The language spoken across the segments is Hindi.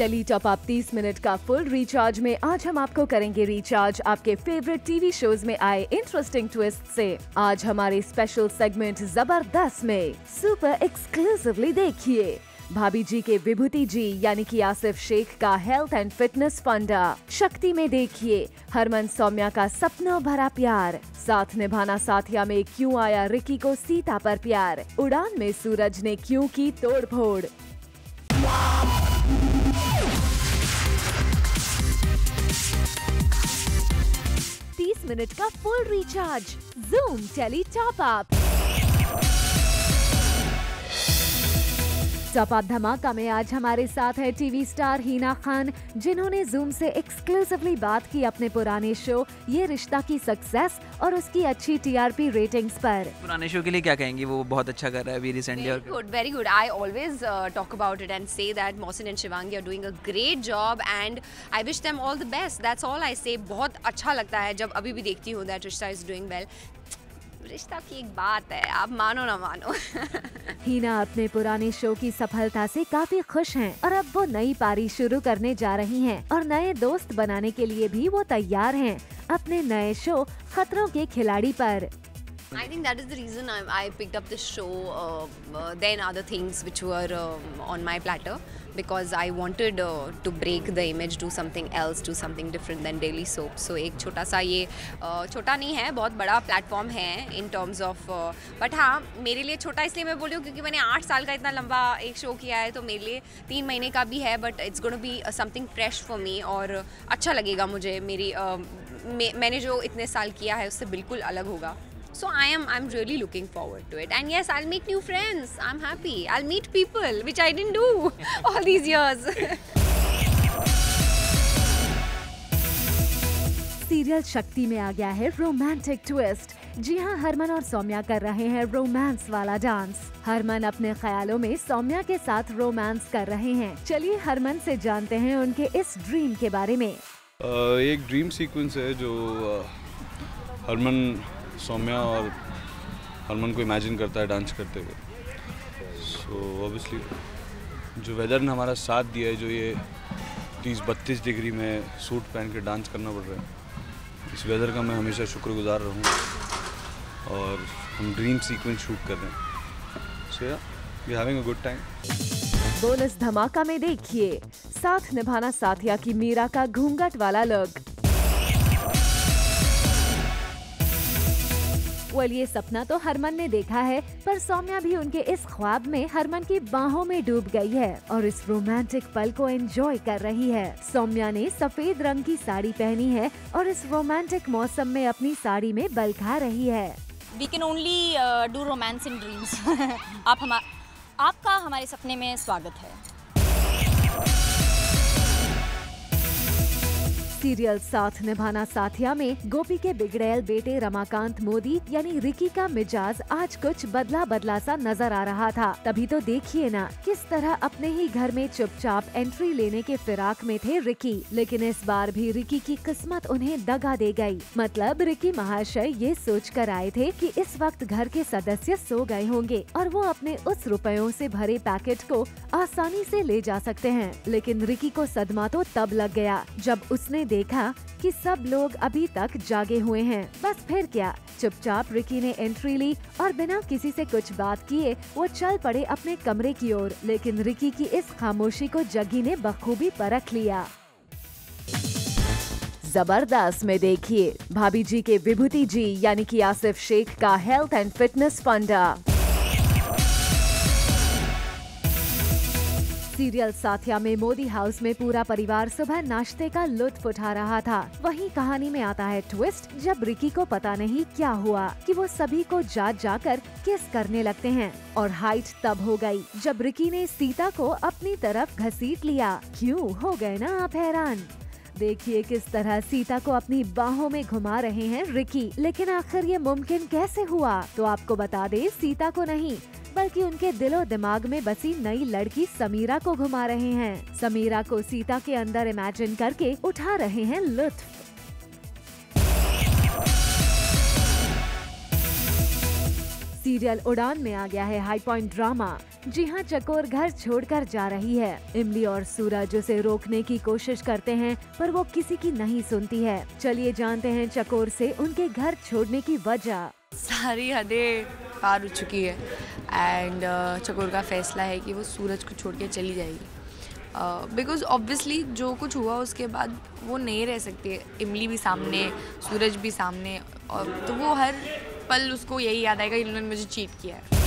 टेली टॉप अप 30 मिनट का फुल रिचार्ज में आज हम आपको करेंगे रिचार्ज। आपके फेवरेट टीवी शोज़ में आए इंटरेस्टिंग ट्विस्ट से। आज हमारे स्पेशल सेगमेंट ज़बरदस्त में। सुपर एक्सक्लूसिवली देखिए। भाभी जी के विभूति जी, यानी कि आसिफ शेख का हेल्थ एंड फिटनेस फंडा। शक्ति में देखिए। हरमन सौम्या का सपना भरा प्यार। साथ निभाना साथिया में क्यों आया रिकी को सीता पर प्यार? उड़ान में सूरज ने क्यों की तोड़ फोड़ मिनट का full recharge zoom tele top up top धमाका में आज हमारे साथ है टीवी स्टार हीना खान जिन्होंने जूम से एक्सक्लूसिवली बात की अपने पुराने शो ये रिश्ता की सक्सेस और उसकी अच्छी टीआरपी रेटिंग्स पर पुराने शो के लिए क्या कहेंगे वो बहुत अच्छा कर रहा है अभी recently doing a great job and I wish them all the best. That's all I say. बहुत अच्छा लगता है जब अभी भी देखती हूँ that रिश्ता is doing well. रिश्ता की एक बात है आप मानो ना मानो। हीना अपने पुराने शो की सफलता से काफ़ी खुश हैं और अब वो नई पारी शुरू करने जा रही हैं और नए दोस्त बनाने के लिए भी वो तैयार हैं अपने नए शो खतरों के खिलाड़ी पर। I think that is the reason I, I picked up this show uh, uh, then other things which were um, on my platter. Because I wanted to break the image do something else do something different different daily soap so एक छोटा सा ये uh, छोटा नहीं है बहुत बड़ा प्लेटफॉर्म है इन टर्म्स ऑफ़ बट हाँ मेरे लिए छोटा इसलिए मैं बोल हूँ क्योंकि मैंने आठ साल का इतना लंबा एक शो किया है तो मेरे लिए तीन महीने का भी है but it's gonna be something fresh for me और अच्छा लगेगा मुझे मेरी uh, मैंने जो इतने साल किया है उससे बिल्कुल अलग होगा। So I am I'm really looking forward to it. And yes, I'll make new friends. I'm happy. I'll meet people, which I didn't do all these years. Serial Shakti में आ गया है रोमांटिक ट्विस्ट जी हाँ हरमन और सौम्या कर रहे हैं रोमांस वाला डांस हरमन अपने ख्यालों में सौम्या के साथ रोमांस कर रहे हैं चलिए हरमन से जानते हैं उनके इस ड्रीम के बारे में अ, एक ड्रीम सीक्वेंस है जो हरमन सौम्या और हरमन को इमेजिन करता है डांस करते हुए। सो ऑब्वियसली जो वेदर ने हमारा साथ दिया है, जो ये तीस बत्तीस डिग्री में सूट पहन के डांस करना पड़ रहा है, इस वेदर का मैं हमेशा शुक्रगुजार रहूँगा और हम ड्रीम सीक्वेंस शूट कर रहे हैं। सो या we having a good time bonus धमाका में देखिए, साथ निभाना साथिया की मीरा का घूंघट वाला लुक वेल ये सपना तो हरमन ने देखा है, पर सौम्या भी उनके इस ख्वाब में हरमन की बाहों में डूब गई है और इस रोमांटिक पल को एंजॉय कर रही है। सौम्या ने सफ़ेद रंग की साड़ी पहनी है और इस रोमांटिक मौसम में अपनी साड़ी में बल खा रही है। We can only do romance in dreams आप हम, आपका हमारे सपने में स्वागत है। सीरियल साथ निभाना साथिया में गोपी के बिगड़ैल बेटे रमाकांत मोदी यानी रिकी का मिजाज आज कुछ बदला बदला सा नज़र आ रहा था। तभी तो देखिए ना, किस तरह अपने ही घर में चुपचाप एंट्री लेने के फिराक में थे रिकी। लेकिन इस बार भी रिकी की किस्मत उन्हें दगा दे गई। मतलब रिकी महाशय ये सोच कर आए थे कि इस वक्त घर के सदस्य सो गए होंगे और वो अपने उस रुपयों से भरे पैकेट को आसानी से ले जा सकते हैं। लेकिन रिकी को सदमा तो तब लग गया, जब उसने देखा कि सब लोग अभी तक जागे हुए हैं। बस फिर क्या? चुपचाप रिकी ने एंट्री ली और बिना किसी से कुछ बात किए, वो चल पड़े अपने कमरे की ओर। लेकिन रिकी की इस खामोशी को जग्गी ने बखूबी परख लिया। ज़बरदस्त में देखिए, भाभी जी के विभूति जी, यानी कि आसिफ शेख का health and fitness funda. Serial Saathiya में मोदी हाउस में पूरा परिवार सुबह नाश्ते का लुत्फ उठा रहा था। वहीं कहानी में आता है ट्विस्ट, जब रिकी को पता नहीं क्या हुआ कि वो सभी को जा जाकर किस करने लगते हैं। और हाइट तब हो गई, जब रिकी ने सीता को अपनी तरफ़ घसीट लिया। क्यों? हो गए ना आप हैरान। देखिए किस तरह सीता को अपनी बाहों में घुमा रहे हैं रिकी। लेकिन आखिर ये मुमकिन कैसे हुआ? तो आपको बता दे, सीता को नहीं बल्कि उनके दिलो दिमाग में बसी नई लड़की समीरा को घुमा रहे हैं। समीरा को सीता के अंदर इमेजिन करके उठा रहे हैं लुत्फ। सीरियल उड़ान में आ गया है हाई पॉइंट ड्रामा जी हाँ चकोर घर छोड़कर जा रही है। इमली और सूरज उसे रोकने की कोशिश करते हैं, पर वो किसी की नहीं सुनती है। चलिए जानते हैं चकोर से उनके घर छोड़ने की वजह। सारी हदें पार हो चुकी है। एंड चकोर का फैसला है कि वो सूरज को छोड़ के चली जाएगी। बिकॉज़ ऑब्वियसली जो कुछ हुआ उसके बाद वो नहीं रह सकती। इमली भी सामने, सूरज भी सामने, और तो वो हर पल उसको यही याद आएगा, इन्होंने मुझे चीट किया है।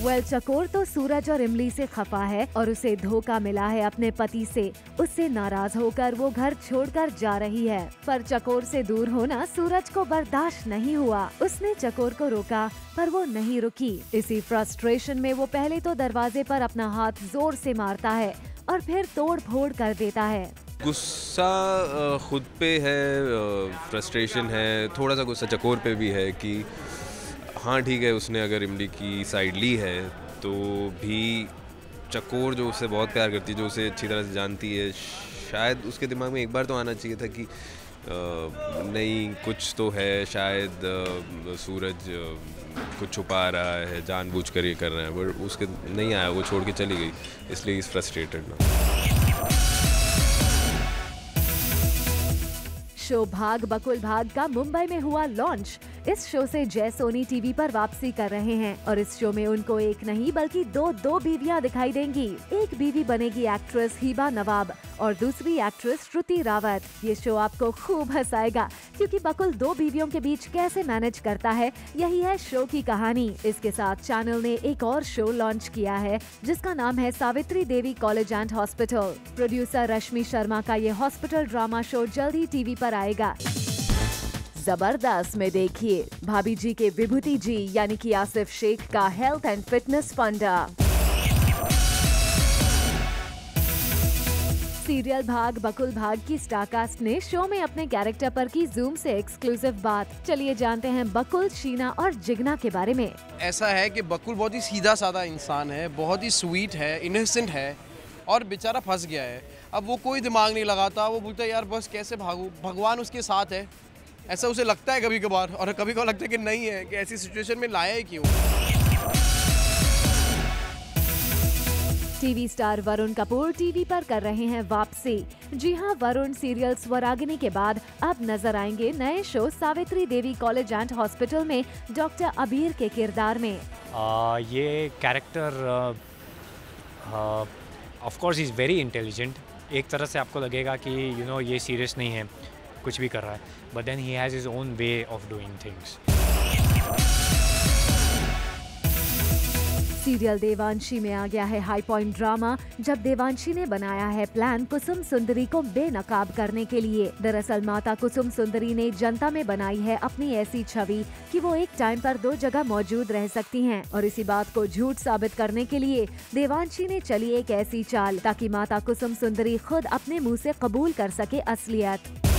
वेल चकोर तो सूरज और इमली से खफा है और उसे धोखा मिला है अपने पति से। उससे नाराज़ होकर वो घर छोड़कर जा रही है। पर चकोर से दूर होना सूरज को बर्दाश्त नहीं हुआ। उसने चकोर को रोका, पर वो नहीं रुकी। इसी फ्रस्ट्रेशन में वो पहले तो दरवाजे पर अपना हाथ ज़ोर से मारता है और फिर तोड़ फोड़ कर देता है। गुस्सा खुद पे है फ्रस्ट्रेशन है, थोड़ा सा गुस्सा चकोर पे भी है कि हाँ ठीक है, उसने अगर इमली की साइड ली है तो भी चकोर जो उससे बहुत प्यार करती है, जो उसे अच्छी तरह से जानती है, शायद उसके दिमाग में एक बार तो आना चाहिए था कि नहीं, कुछ तो है, शायद सूरज कुछ छुपा रहा है जानबूझ कर ये कर रहा है बट उसके नहीं आया, वो छोड़ के चली गई, इसलिए इज़ फ्रस्ट्रेटेड ना शो भाग बकुल भाग का मुंबई में हुआ लॉन्च इस शो से जय सोनी टीवी पर वापसी कर रहे हैं और इस शो में उनको एक नहीं, बल्कि दो दो बीवियाँ दिखाई देंगी। एक बीवी बनेगी एक्ट्रेस हिबा नवाब और दूसरी एक्ट्रेस श्रुति रावत। ये शो आपको खूब हंसाएगा, क्योंकि बकुल दो बीवियों के बीच कैसे मैनेज करता है, यही है शो की कहानी। इसके साथ चैनल ने एक और शो लॉन्च किया है, जिसका नाम है Savitri Devi college and hospital producer Rashmi Sharma का ये हॉस्पिटल ड्रामा शो जल्द ही टीवी पर आएगा ज़बरदस्त में देखिए, भाभी जी के विभूति जी, यानी कि आसिफ शेख का हेल्थ एंड फिटनेस फंडा। सीरियल भाग, बकुल भाग की स्टारकास्ट ने शो में अपने कैरेक्टर पर की जूम से एक्सक्लूसिव बात। चलिए जानते हैं बकुल, शीना और जिगना के बारे में। ऐसा है कि बकुल बहुत ही सीधा साधा इंसान है, बहुत ही स्वीट है इनोसेंट है। और बेचारा फंस गया है। अब वो कोई दिमाग नहीं लगाता वो बोलता है यार बस कैसे भागू? भगवान उसके साथ है। ऐसा उसे लगता है कभी कभार और कभी कभार लगता है कि नहीं है कि ऐसी सिचुएशन में लाया ही क्यों? TV star Varun Kapoor TV पर कर रहे हैं वापसी। जी हाँ वरुण सीरियल स्वरागिनी के बाद अब नज़र आएँगे नए show Savitri Devi college and hospital में डॉक्टर अबीर के किरदार में। आ, ये character of course is very intelligent एक तरह से आपको लगेगा कि यू you नो know, ये सीरियस नहीं है कुछ भी कर रहा है. But then he has his own way of doing things serial Devanshi में आ गया है हाई पॉइंट ड्रामा, जब देवांशी ने बनाया है प्लान कुसुम सुंदरी को बेनकाब करने के लिए। दरअसल माता कुसुम सुंदरी ने जनता में बनाई है अपनी ऐसी छवि कि वो एक टाइम पर दो जगह मौजूद रह सकती हैं और इसी बात को झूठ साबित करने के लिए देवांशी ने चली एक ऐसी चाल, ताकि माता कुसुम सुंदरी खुद अपने मुँह ऐसी कबूल कर सके असलियत।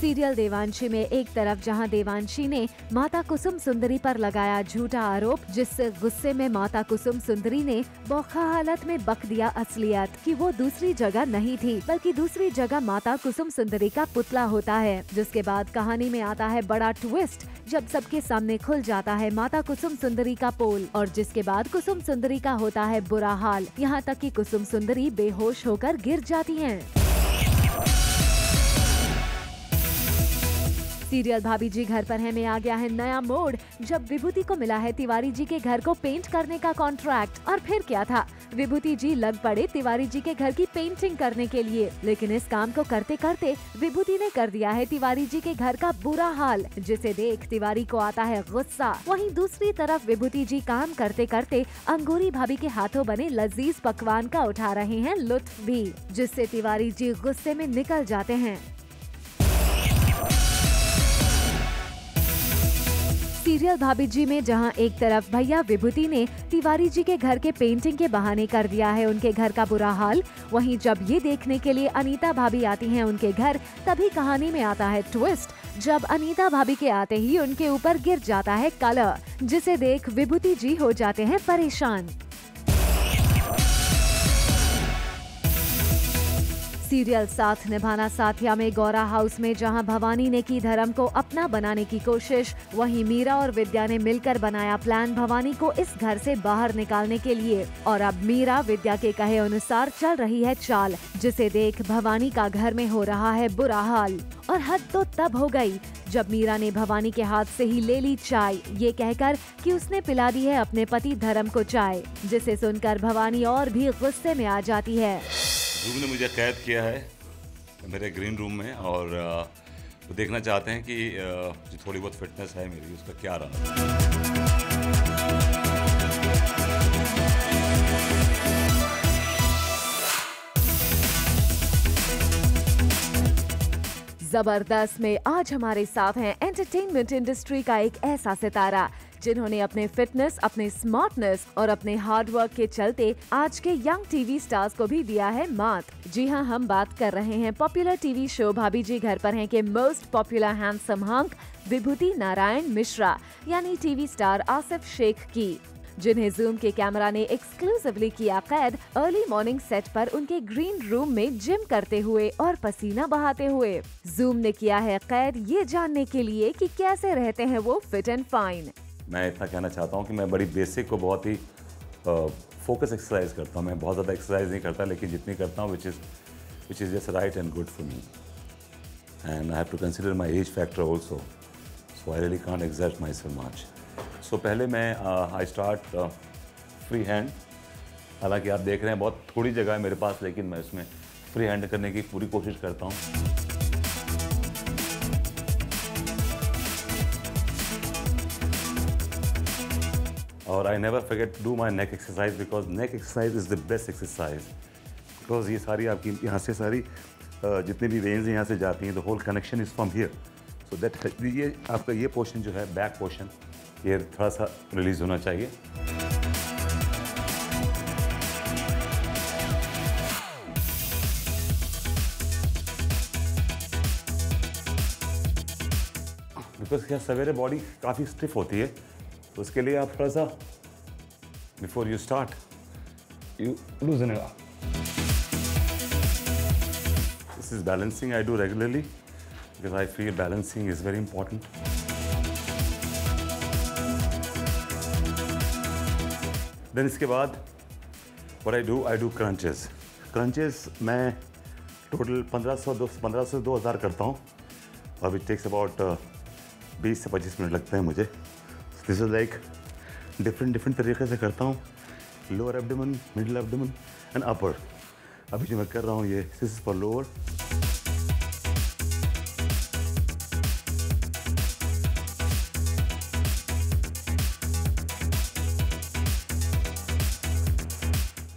सीरियल देवांशी में एक तरफ़ जहाँ देवांशी ने माता कुसुम सुंदरी पर लगाया झूठा आरोप जिससे गुस्से में माता कुसुम सुंदरी ने बौखा हालत में बक दिया असलियत कि वो दूसरी जगह नहीं थी, बल्कि दूसरी जगह माता कुसुम सुंदरी का पुतला होता है, जिसके बाद कहानी में आता है बड़ा ट्विस्ट जब सबके सामने खुल जाता है माता कुसुम सुंदरी का पोल, और जिसके बाद कुसुम सुंदरी का होता है बुरा हाल, यहाँ तक कि कुसुम सुंदरी बेहोश होकर गिर जाती हैं। सीरियल भाभी जी घर पर है, में आ गया है नया मोड़। जब विभूति को मिला है, तिवारी जी के घर को पेंट करने का कॉन्ट्रैक्ट और फिर क्या था? विभूति जी लग पड़े तिवारी जी के घर की पेंटिंग करने के लिए। लेकिन इस काम को करते करते विभूति ने कर दिया है तिवारी जी के घर का बुरा हाल, जिसे देख तिवारी को आता है गुस्सा। वहीं दूसरी तरफ़ विभूति जी काम करते करते अंगूरी भाभी के हाथों बने लजीज पकवान का उठा रहे हैं लुत्फ भी, जिससे तिवारी जी गुस्से में निकल जाते हैं। सीरियल भाभी जी में, जहाँ एक तरफ़ भैया विभूति ने तिवारी जी के घर के पेंटिंग के बहाने कर दिया है उनके घर का बुरा हाल, वहीं जब ये देखने के लिए अनीता भाभी आती हैं उनके घर, तभी कहानी में आता है ट्विस्ट जब अनीता भाभी के आते ही उनके ऊपर गिर जाता है कलर, जिसे देख विभूति जी हो जाते हैं परेशान। सीरियल साथ निभाना साथिया में गौरा हाउस में, जहाँ भवानी ने की धर्म को अपना बनाने की कोशिश। वहीं मीरा और विद्या ने मिलकर बनाया प्लान भवानी को इस घर से बाहर निकालने के लिए। और अब मीरा विद्या के कहे अनुसार चल रही है चाल, जिसे देख भवानी का घर में हो रहा है बुरा हाल। और हद तो तब हो गई, जब मीरा ने भवानी के हाथ से ही ले ली चाय। ये कहकर कि उसने पिला दी है अपने पति धर्म को चाय, जिसे सुनकर भवानी और भी गुस्से में आ जाती है। जूम ने मुझे कैद किया है मेरे ग्रीन रूम में और वो देखना चाहते हैं कि जो थोड़ी बहुत फिटनेस है मेरी, उसका क्या रहा ज़बरदस्त में आज हमारे साथ हैं एंटरटेनमेंट इंडस्ट्री का एक ऐसा सितारा। जिन्होंने अपने फिटनेस, अपने स्मार्टनेस और अपने हार्ड वर्क के चलते आज के यंग टीवी स्टार्स को भी दिया है मात। जी हाँ हम बात कर रहे हैं पॉपुलर टीवी शो भाभी जी घर पर हैं के most popular handsome hunk Vibhuti Narayan Mishra, यानी टीवी स्टार आसिफ शेख की। जिन्हें जूम के कैमरा ने एक्सक्लूसिवली किया कैद अर्ली मॉर्निंग सेट पर उनके ग्रीन रूम में जिम करते हुए और पसीना बहाते हुए। जूम ने किया है कैद ये जानने के लिए कि कैसे रहते हैं वो फिट एंड फाइन मैं इतना कहना चाहता हूँ कि मैं बड़ी बेसिक को बहुत ही फोकस एक्सरसाइज करता हूँ। मैं बहुत ज़्यादा एक्सरसाइज नहीं करता, लेकिन जितनी करता हूँ which is which is just right and good for me and I have to consider my age factor also so I really can't exact myself much so पहले मैं आई स्टार्ट फ्री हैंड हालाँकि आप देख रहे हैं, बहुत थोड़ी जगह है मेरे पास, लेकिन मैं उसमें फ्री हैंड करने की पूरी कोशिश करता हूँ। और I never forget do my neck exercise because neck exercise is the best exercise because ये सारी आपकी, यहाँ से सारी जितनी भी वेन्स यहाँ से जाती हैं the whole connection is from here so that ये आपका ये पोर्शन जो है बैक पोर्शन ये थोड़ा सा रिलीज़ होना चाहिए। बिकॉज़ क्या, सवेरे बॉडी काफ़ी स्टिफ होती है। तो उसके लिए आप थोड़ा सा before you start you loosen this is balancing I do regularly because I feel balancing is very important then इसके बाद what I do I do crunches crunches मैं टोटल 1500 दो हज़ार करता हूँ। अब इट टेक्स अबाउट 20 से 25 मिनट लगते हैं मुझे। This is like different different तरीके से करता हूँ। Lower abdomen middle abdomen and upper अभी जो मैं कर रहा हूँ ये दिस इज़ फॉर लोअर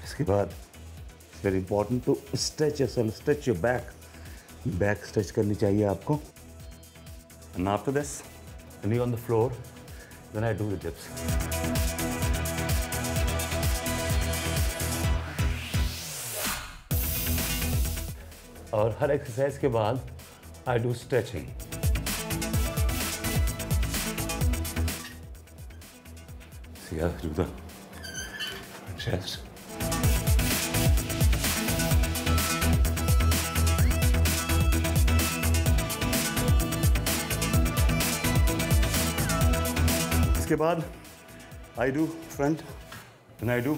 इसके बाद very important to stretch yourself stretch your back back stretch करनी चाहिए आपको। And after this knee on the floor. when I do the dips. और हर एक्सरसाइज के बाद आई डू स्ट्रेचिंग सिया रुदा इसके बाद I do front and I do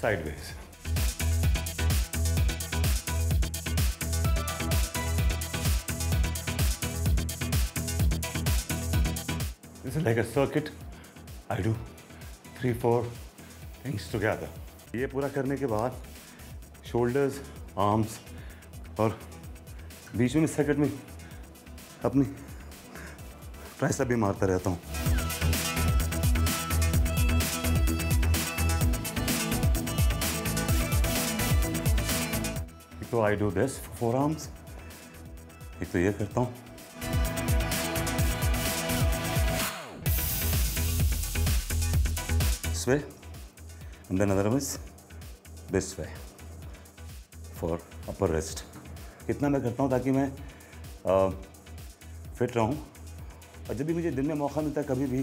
sideways This is like a circuit. I do three, four things together. ये पूरा करने के बाद शोल्डर्स आर्म्स और बीच में सेकंड में अपनी ट्राइसेप भी मारता रहता हूँ तो I do this for arms एक तो ये करता हूँ। This way. And then this way for upper wrist. इतना मैं करता हूँ ताकि मैं फिट रहूँ और जब भी मुझे दिन में मौका मिलता है कभी भी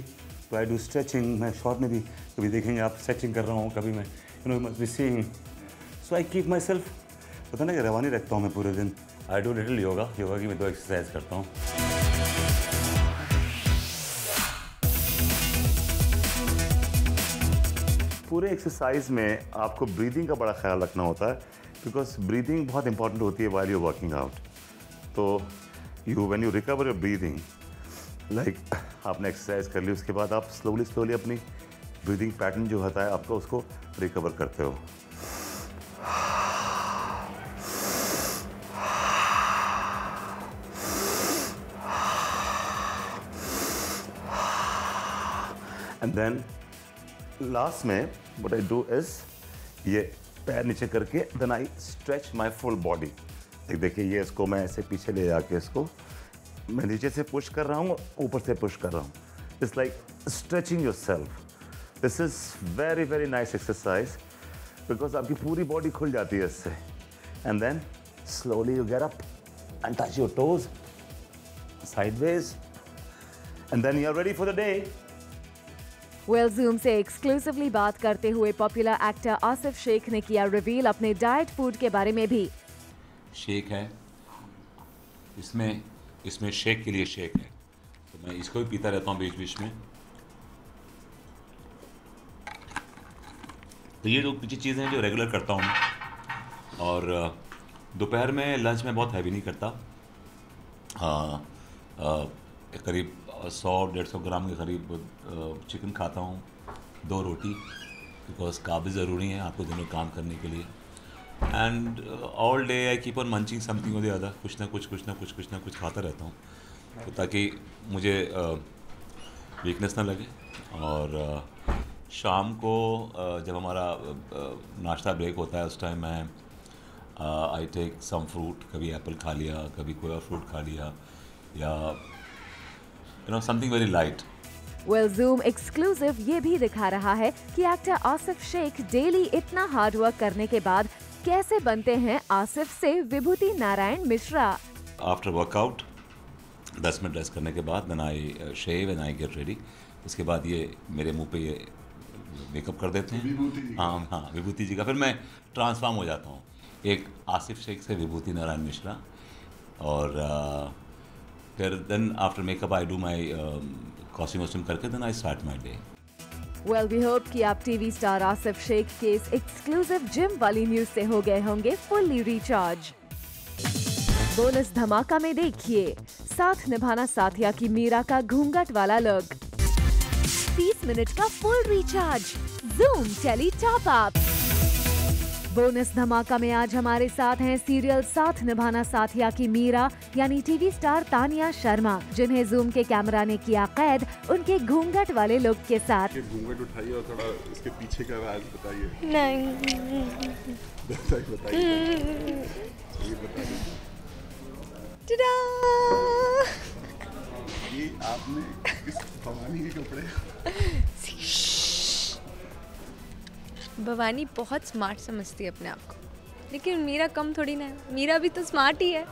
तो आई डू स्ट्रेचिंग मैं शॉर्ट में भी कभी देखेंगे आप स्ट्रेचिंग कर रहा हूँ, कभी मैं you know must be seeing so I keep myself पता ना कि रवानी रखता हूँ मैं पूरे दिन। I do little yoga yoga की मैं दो एक्सरसाइज करता हूँ। पूरे एक्सरसाइज में आपको ब्रीदिंग का बड़ा ख्याल रखना होता है बिकॉज़ ब्रीदिंग बहुत इंपॉर्टेंट होती है वाइल यू वर्किंग आउट तो you when you recover your breathing like आपने एक्सरसाइज कर ली उसके बाद आप स्लोली स्लोली अपनी ब्रीदिंग पैटर्न जो होता है आपका उसको रिकवर करते हो। एंड देन लास्ट में व्हाट आई डू इज़ ये पैर नीचे करके then I stretch my full body एक देखिए, ये इसको मैं ऐसे पीछे ले जाके इसको, मैं नीचे से पुश कर रहा हूँ, ऊपर से पुश कर रहा हूँ. It's like stretching yourself this is very very nice exercise because आपकी पूरी बॉडी खुल जाती है इससे. And then slowly you get up and touch your toes sideways. And then you're ready for the day. Well Zoom से एक्सक्लूसिवली बात करते हुए पॉपुलर एक्टर आसिफ शेख ने किया रिवील अपने डाइट फ़ूड के बारे में भी। शेक है। इसमें इसमें शेक के लिए शेक है। तो मैं इसको भी पीता रहता हूँ बीच बीच में। तो ये जो कुछ चीज़ें हैं जो रेगुलर करता हूँ और दोपहर में लंच में बहुत हैवी नहीं करता। करीब सौ डेढ़ सौ ग्राम के करीब चिकन खाता हूँ, दो रोटी बिकॉज़ काफ़ी ज़रूरी है आपको दिन काम करने के लिए। And all day I keep on munching something और अदर कुछ ना कुछ कुछ ना कुछ कुछ ना कुछ खाता रहता हूँ। तो ताकि मुझे वीकनेस ना लगे और शाम को जब हमारा नाश्ता ब्रेक होता है उस टाइम मैं आई टेक सम फ्रूट कभी एप्पल खा लिया, कभी कोई फ्रूट खा लिया, या you know something very light well Zoom exclusive ये भी दिखा रहा है कि एक्टर आसिफ शेख डेली इतना हार्ड वर्क करने के बाद कैसे बनते हैं आसिफ से विभूति नारायण मिश्रा? आफ्टर वर्कआउट दस मिनट रेस्ट करने के बाद then I shave and I get ready उसके बाद ये मेरे मुँह पे ये मेकअप कर देते हैं। हाँ हाँ विभूति जी का। फिर मैं ट्रांसफॉर्म हो जाता हूँ। एक आसिफ शेख से विभूति नारायण मिश्रा और अ, फिर then after makeup I do my costume वॉस्ट्यूम करके then I start my day well we hope कि आप टीवी स्टार आसिफ शेख के इस एक्सक्लूसिव जिम वाली न्यूज़ से हो गए होंगे फुल्ली रिचार्ज बोनस धमाका में देखिए। साथ निभाना साथिया की मीरा का घूंघट वाला लुक 30 मिनट का full recharge Zoom tele top up bonus धमाका में आज हमारे साथ हैं सीरियल साथ निभाना साथिया की मीरा यानी टीवी स्टार तानिया शर्मा। जिन्हें जूम के कैमरा ने किया कैद उनके घूंघट वाले लुक के साथ। घूंघट उठाइए और थोड़ा इसके पीछे का राज बताइए। नहीं। बताइए बताइए। ये ये आपने किस भवानी के कपड़े? भवानी बहुत स्मार्ट समझती है अपने आप को। लेकिन मीरा कम थोड़ी ना है। मीरा भी तो स्मार्ट ही है।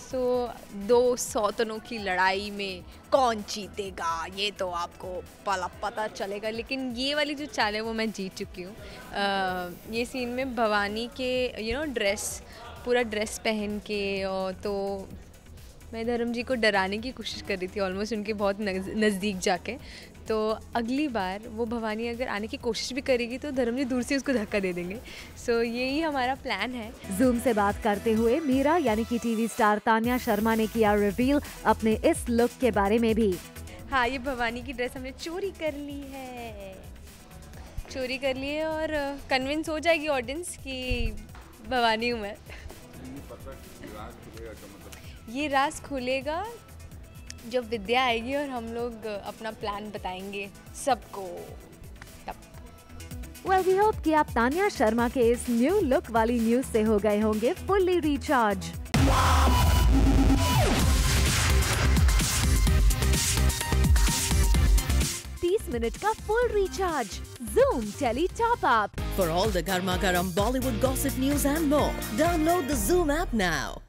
सो so, दो सौतनों की लड़ाई में कौन जीतेगा ये तो आपको पला पता चलेगा। लेकिन ये वाली जो चाल है वो मैं जीत चुकी हूँ। ये सीन में भवानी के यू नो ड्रेस पूरा ड्रेस पहन के और तो मैं धर्म जी को डराने की कोशिश कर रही थी। ऑलमोस्ट उनके बहुत नज़दीक जाके। तो अगली बार वो भवानी अगर आने की कोशिश भी करेगी तो धर्म जी दूर से उसको धक्का दे देंगे। सो so, यही हमारा प्लान है। जूम से बात करते हुए मीरा यानी कि टीवी स्टार तान्या शर्मा ने किया रिवील अपने इस लुक के बारे में भी। हाँ ये भवानी की ड्रेस हमने चोरी कर ली है। चोरी कर ली है और कन्विंस हो जाएगी ऑडियंस कि भवानी हूँ मैं। ये राज खुलेगा जब विद्या आएगी और हम लोग अपना प्लान बताएँगे सबको। वेल वी होप कि आप तानिया शर्मा के इस न्यू लुक वाली न्यूज़ से हो गए होंगे फुल्ली रिचार्ज तीस मिनट का full recharge Zoom tele top up For all the Garma Garam Bollywood gossip news and more, download the Zoom app now.